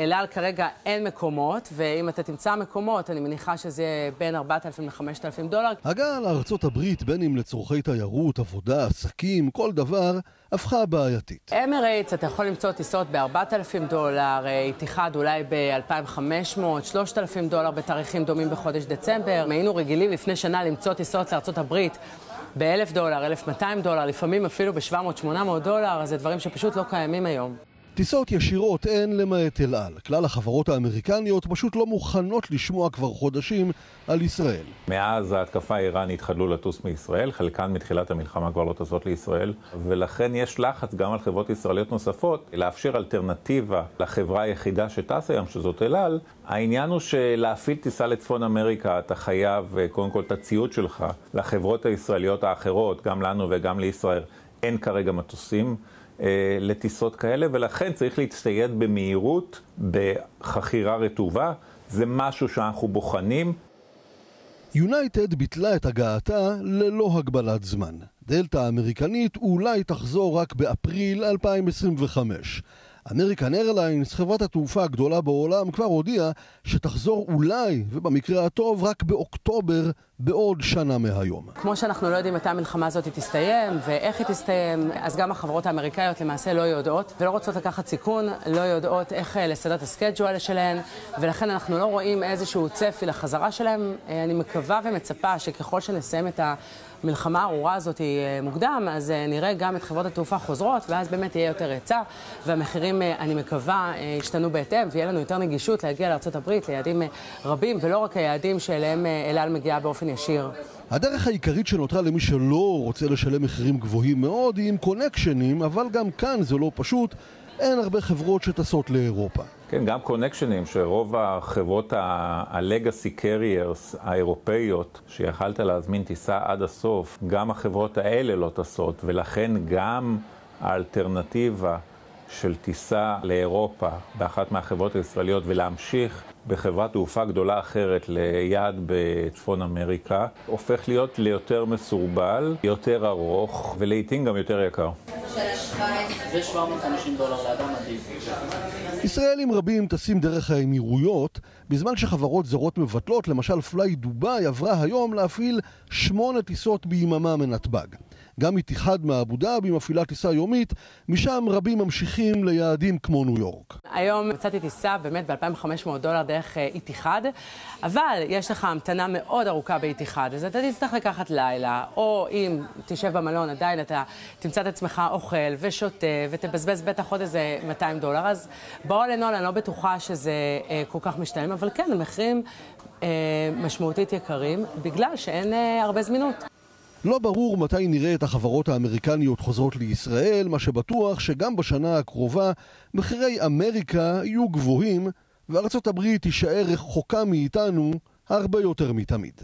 באל על כרגע אין מקומות, ואם אתה תמצא מקומות, אני מניחה שזה בין 4,000 ל-5,000 דולר. הגעה לארצות הברית, בין אם לצורכי תיירות, עבודה, עסקים, כל דבר, הפכה בעייתית. אמרייטס, אתה יכול למצוא טיסות ב-4,000 דולר, איתיחד אולי ב-2,500, 3,000 דולר בתאריכים דומים בחודש דצמבר. היינו רגילים לפני שנה למצוא טיסות לארצות הברית. ב-1,000 דולר, 1,200 דולר, לפעמים אפילו ב-700-800 דולר, אז זה דברים שפשוט לא קיימים היום. טיסות ישירות אין למעט אל על. כלל החברות האמריקניות פשוט לא מוכנות לשמוע כבר חודשים על ישראל. מאז ההתקפה האיראנית חדלו לטוס מישראל, חלקן מתחילת המלחמה כבר לא טסות לישראל, ולכן יש לחץ גם על חברות ישראליות נוספות לאפשר אלטרנטיבה לחברה היחידה שטס היום, שזאת אל על. העניין הוא שלהפעיל טיסה לצפון אמריקה אתה חייב קודם כל את הציוד שלך לחברות הישראליות האחרות, גם לנו וגם לישראל. אין כרגע מטוסים. לטיסות כאלה, ולכן צריך להצטייד במהירות, בחכירה רטובה. זה משהו שאנחנו בוחנים. יונייטד ביטלה את הגעתה ללא הגבלת זמן. דלתא האמריקנית אולי תחזור רק באפריל 2025. אמריקן איירליינס, חברת התעופה הגדולה בעולם, כבר הודיעה שתחזור אולי, ובמקרה הטוב, רק באוקטובר, בעוד שנה מהיום. כמו שאנחנו לא יודעים מתי המלחמה הזאת תסתיים ואיך היא תסתיים, אז גם החברות האמריקאיות למעשה לא יודעות ולא רוצות לקחת סיכון, לא יודעות איך לסדר את הסקייג'ואל שלהן, ולכן אנחנו לא רואים איזשהו צפי לחזרה שלהן. אני מקווה ומצפה שככל שנסיים את ה... המלחמה הארורה הזאת מוקדם, אז נראה גם את חברות התעופה חוזרות, ואז באמת יהיה יותר היצע, והמחירים, אני מקווה, ישתנו בהתאם, ויהיה לנו יותר נגישות להגיע לארה"ב, ליעדים רבים, ולא רק היעדים שאליהם אל על מגיעה באופן ישיר. הדרך העיקרית שנותרה למי שלא רוצה לשלם מחירים גבוהים מאוד היא עם קונקשנים, אבל גם כאן זה לא פשוט, אין הרבה חברות שטסות לאירופה. כן, גם קונקשנים, שרוב החברות ה-legacy carriers האירופאיות, שיכלת להזמין טיסה עד הסוף, גם החברות האלה לא טסות, ולכן גם האלטרנטיבה של טיסה לאירופה באחת מהחברות הישראליות ולהמשיך בחברת תעופה גדולה אחרת ליעד בצפון אמריקה, הופך להיות ליותר מסורבל, יותר ארוך ולעיתים גם יותר יקר. זה 750 דולר לאדם. ישראלים רבים טסים דרך האמירויות, בזמן שחברות זרות מבטלות, למשל פליי דובאי עברה היום להפעיל שמונה טיסות ביממה מנתב"ג. גם איתיחד מאבו דאבי מפעילה טיסה יומית, משם רבים ממשיכים ליעדים כמו ניו יורק. היום מצאתי טיסה באמת ב-2500 דולר דרך איתיחד, אבל יש לך המתנה מאוד ארוכה באיתיחד, אז אתה תצטרך לקחת לילה, או אם תשב במלון עדיין אתה תמצא את עצמך אוכל ושותה ותבזבז בטח עוד איזה 200 דולר, אז באו לנול אני לא בטוחה שזה אה, כל כך משתלם, אבל כן, המחירים אה, משמעותית יקרים, בגלל שאין אה, הרבה זמינות. לא ברור מתי נראה את החברות האמריקניות חוזרות לישראל, מה שבטוח שגם בשנה הקרובה מחירי אמריקה יהיו גבוהים וארצות הברית תישאר רחוקה מאיתנו הרבה יותר מתמיד.